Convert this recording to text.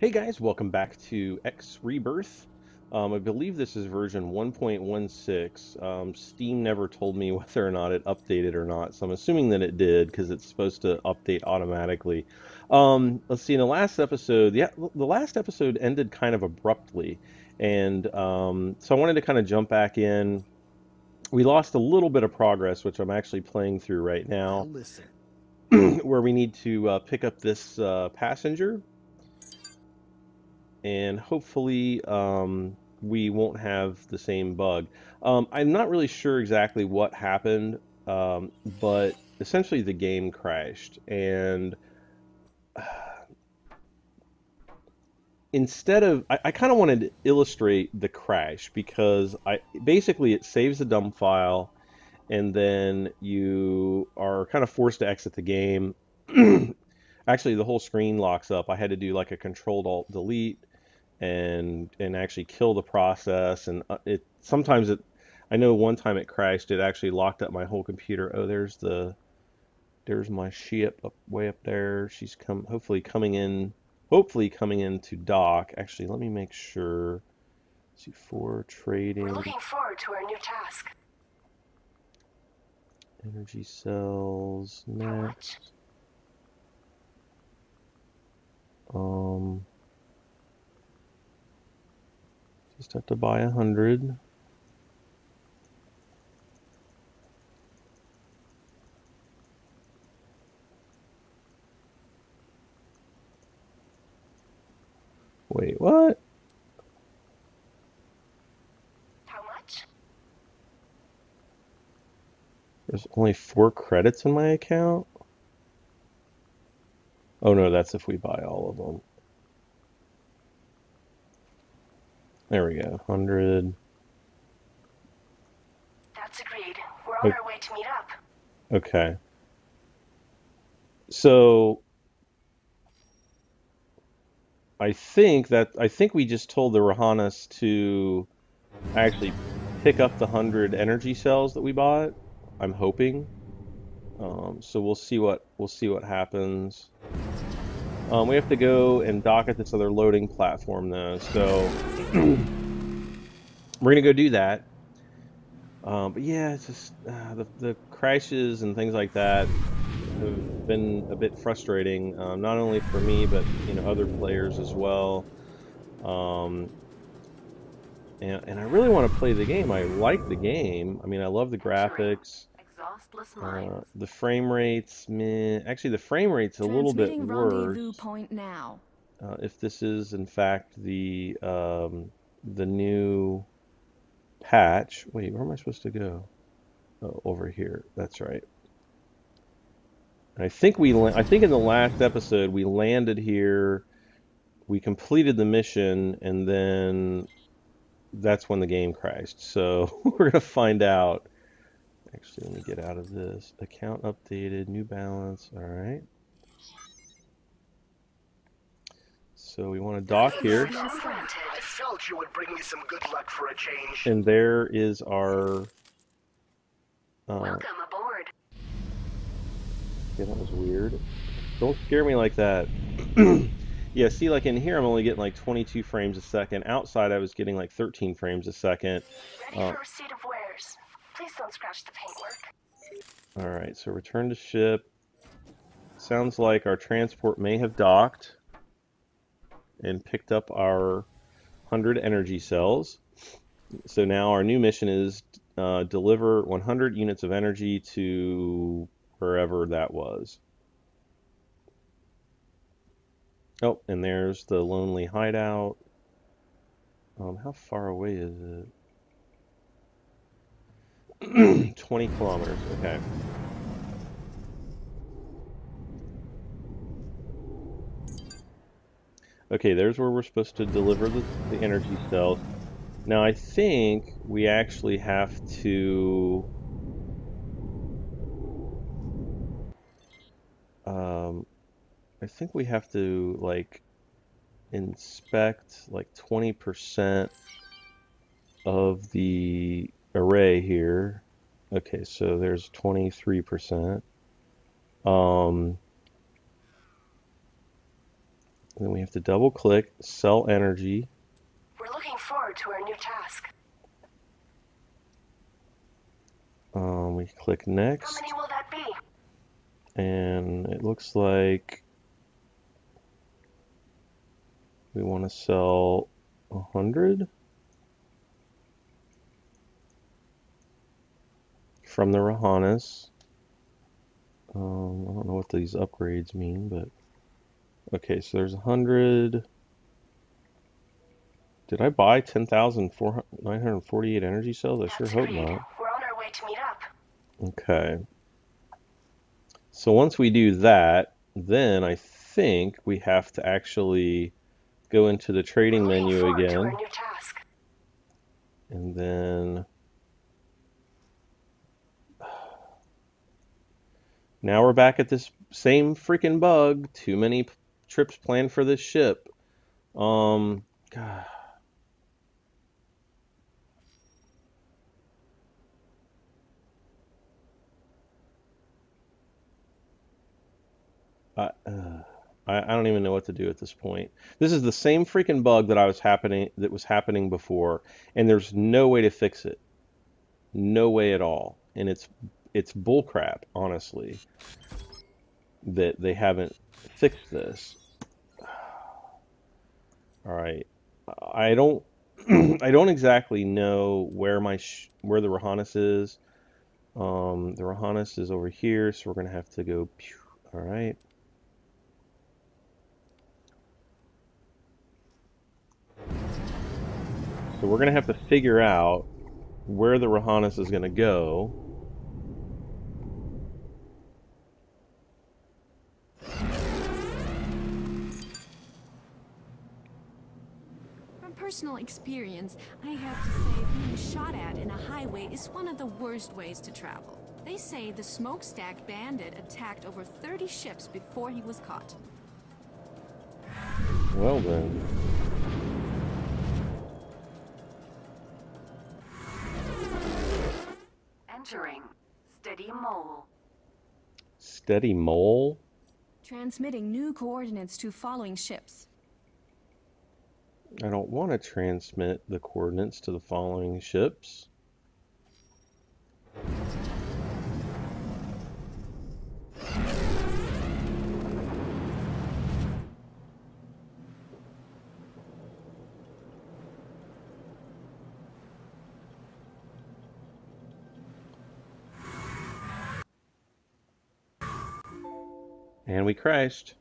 Hey guys, welcome back to X Rebirth. Um, I believe this is version 1.16. Um, Steam never told me whether or not it updated or not, so I'm assuming that it did because it's supposed to update automatically. Um, let's see, in the last episode, yeah, the last episode ended kind of abruptly, and um, so I wanted to kind of jump back in. We lost a little bit of progress, which I'm actually playing through right now, Listen. where we need to uh, pick up this uh, passenger and hopefully um, we won't have the same bug. Um, I'm not really sure exactly what happened, um, but essentially the game crashed, and instead of I, I kind of wanted to illustrate the crash because I basically it saves a dump file, and then you are kind of forced to exit the game. Actually, the whole screen locks up. I had to do like a controlled alt delete and and actually kill the process. And uh, it sometimes it I know one time it crashed it actually locked up my whole computer. Oh there's the there's my ship up way up there. She's come hopefully coming in hopefully coming in to dock. Actually let me make sure. Let's see for trading. We're looking forward to our new task. energy cells next. Um just have to buy a hundred wait what How much? There's only four credits in my account? Oh no, that's if we buy all of them. There we go, 100. That's agreed. We're on O- our way to meet up. Okay. So I think that I think we just told the Rahanas to actually pick up the 100 energy cells that we bought. I'm hoping. Um, so we'll see what we'll see what happens. Um, we have to go and dock at this other loading platform though, so we're gonna go do that. Um, but yeah, it's just uh, the the crashes and things like that have been a bit frustrating, um, not only for me but you know other players as well. Um, and, and I really want to play the game. I like the game. I mean, I love the graphics. Uh, the frame rates, meh. Actually, the frame rate's a little bit worse. point now. Uh, if this is in fact the um, the new patch. Wait, where am I supposed to go? Oh, over here. That's right. I think we I think in the last episode we landed here, we completed the mission, and then that's when the game crashed. So we're gonna find out. Actually, let me get out of this. Account updated, new balance. All right. So we want to dock here. I felt you would bring me some good luck for a change. And there is our. Uh, Welcome aboard. yeah, that was weird. Don't scare me like that. yeah, see, like in here, I'm only getting like 22 frames a second. Outside, I was getting like 13 frames a second. Ready Uh, for receipt of wares. Please don't scratch the paintwork. All right, so return to ship. Sounds like our transport may have docked and picked up our 100 energy cells. So now our new mission is uh, deliver 100 units of energy to wherever that was. Oh, and there's the lonely hideout. Um, how far away is it? 20 kilometers, okay. Okay, there's where we're supposed to deliver the, the energy cells. Now I think we actually have to um I think we have to like inspect like 20% of the array here. Okay, so there's 23%. Um, then we have to double click sell energy. We're looking forward to our new task. Um, we click next. How many will that be? And it looks like we want to sell 100. From the Rahanas. Um, I don't know what these upgrades mean, but okay, so there's a hundred. Did I buy 10,948 energy cells? I sure hope not. We're on our way to meet up. Okay. So once we do that, then I think we have to actually go into the trading menu again. our new task. And then now we're back at this same freaking bug. Too many p- trips planned for this ship. Um, God. I, uh, I, I don't even know what to do at this point. This is the same freaking bug that I was happening that was happening before, and there's no way to fix it. No way at all. And it's it's bullcrap, honestly, that they haven't fixed this. All right. I don't I don't exactly know where my where the Rahanis is. Um, the Rahanis is over here, so we're gonna have to go. Pew. All right. So we're gonna have to figure out where the Rahanis is gonna go. Personal experience, I have to say being shot at in a highway is one of the worst ways to travel. They say the smokestack bandit attacked over 30 ships before he was caught. Well then. Entering Steady Mole. Steady mole? Transmitting new coordinates to following ships. I don't want to transmit the coordinates to the following ships. And we crashed.